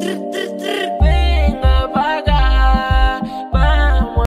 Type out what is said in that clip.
Drr, drr, drr.